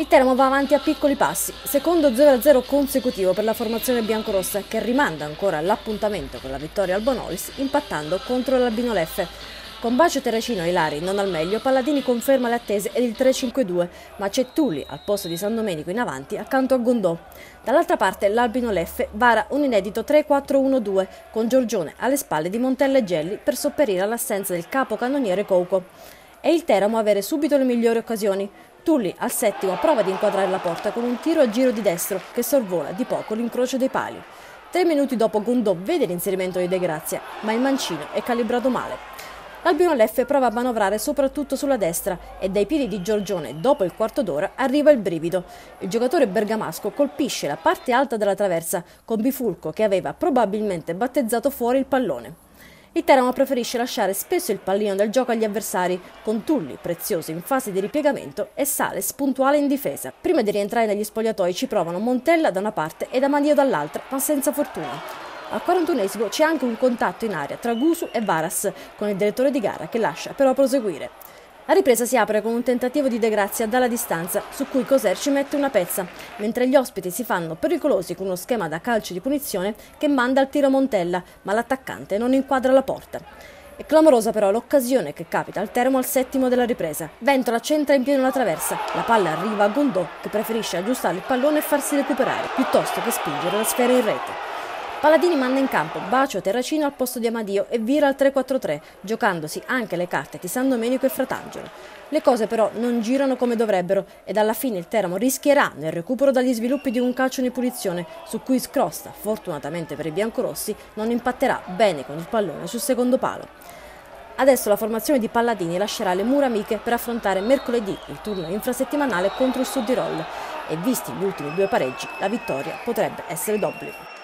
Il Teramo va avanti a piccoli passi, secondo 0-0 consecutivo per la formazione biancorossa che rimanda ancora l'appuntamento con la vittoria al Bonolis impattando contro l'Albino Leffe. Con Bacio Terracino e Ilari non al meglio, Palladini conferma le attese ed il 3-5-2, ma c'è Tulli al posto di San Domenico in avanti accanto a Gondò. Dall'altra parte l'Albino Leffe vara un inedito 3-4-1-2 con Giorgione alle spalle di Montella e Gelli per sopperire all'assenza del capo cannoniere Couco. E il Teramo avere subito le migliori occasioni. Tulli al settimo prova di inquadrare la porta con un tiro a giro di destro che sorvola di poco l'incrocio dei pali. Tre minuti dopo Gondò vede l'inserimento di De Grazia, ma il mancino è calibrato male. L'Albino Leffe prova a manovrare soprattutto sulla destra e dai piedi di Giorgione, dopo il quarto d'ora, arriva il brivido. Il giocatore bergamasco colpisce la parte alta della traversa con Bifulco che aveva probabilmente battezzato fuori il pallone. Il Teramo preferisce lasciare spesso il pallino del gioco agli avversari, con Tulli prezioso in fase di ripiegamento e Sales puntuale in difesa. Prima di rientrare negli spogliatoi ci provano Montella da una parte ed Amandio dall'altra, ma senza fortuna. Al 41esimo c'è anche un contatto in aria tra Gusu e Varas, con il direttore di gara che lascia però proseguire. La ripresa si apre con un tentativo di De Grazia dalla distanza, su cui Coser ci mette una pezza, mentre gli ospiti si fanno pericolosi con uno schema da calcio di punizione che manda al tiro Montella, ma l'attaccante non inquadra la porta. È clamorosa però l'occasione che capita al termo al settimo della ripresa. Ventola centra in pieno la traversa, la palla arriva a Gondò che preferisce aggiustare il pallone e farsi recuperare, piuttosto che spingere la sfera in rete. Paladini manda in campo Bacio Terracino al posto di Amadio e vira al 3-4-3, giocandosi anche le carte di San Domenico e Fratangelo. Le cose però non girano come dovrebbero ed alla fine il Teramo rischierà nel recupero dagli sviluppi di un calcio di punizione su cui Scrosta, fortunatamente per i biancorossi, non impatterà bene con il pallone sul secondo palo. Adesso la formazione di Palladini lascerà le mura amiche per affrontare mercoledì il turno infrasettimanale contro il Sud Tirol e visti gli ultimi due pareggi la vittoria potrebbe essere d'obbligo.